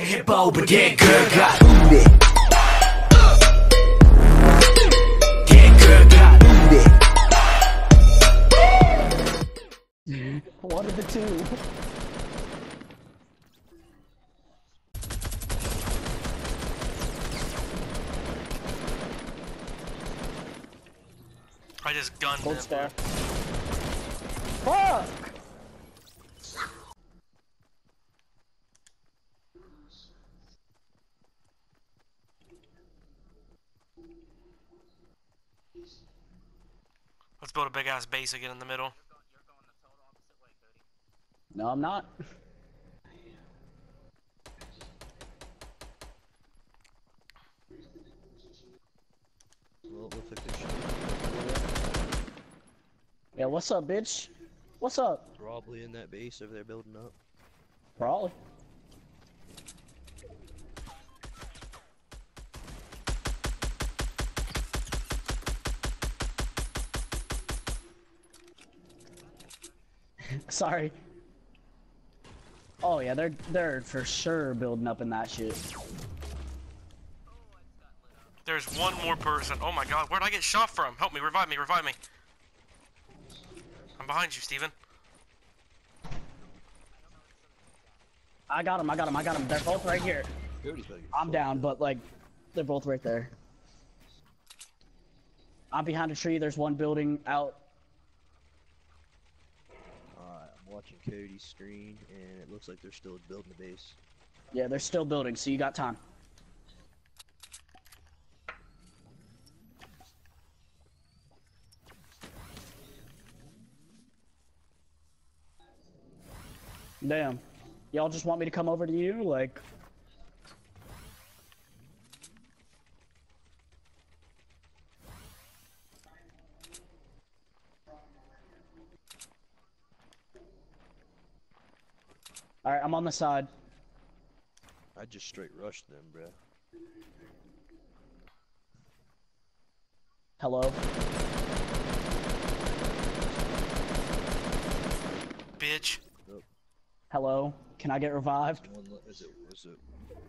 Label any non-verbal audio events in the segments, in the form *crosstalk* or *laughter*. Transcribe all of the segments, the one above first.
hippo, but that girl got booty. That girl got booty. One of the two. I just gunned Gold him. star. Fuck! Let's build a big ass base again in the middle. No, I'm not. Well, it looks like they should Yeah, what's up, bitch? What's up? probably in that base over there building up. Probably. *laughs* Sorry. Oh yeah, they're they're for sure building up in that shit. There's one more person. Oh my god, where'd I get shot from? Help me, revive me, revive me. I'm behind you, Steven. I got him, I got him, I got him. They're both right here. Cody's about to get I'm down, but like, they're both right there. I'm behind a tree. There's one building out. Alright, I'm watching Cody's screen, and it looks like they're still building the base. Yeah, they're still building, so you got time. Damn. Y'all just want me to come over to you? Like, Alright, I'm on the side. I just straight rushed them, bruh. Hello? Bitch. Hello? Can I get revived? One le- is it is it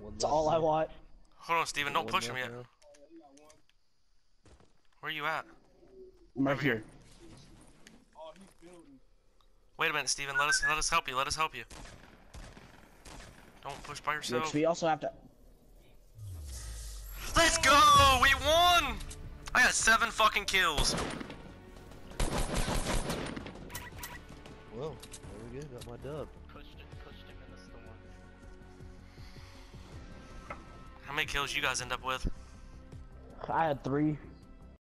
one That's all I want. Hold on, Steven, don't push him yet. Where are you at? I'm right Over here. here. Wait a minute, Steven, let us let us help you, let us help you. Don't push by Which yourself. we also have to. Let's go! We won! I got seven fucking kills. Well, there we go, got my dub. How many kills you guys end up with? I had three.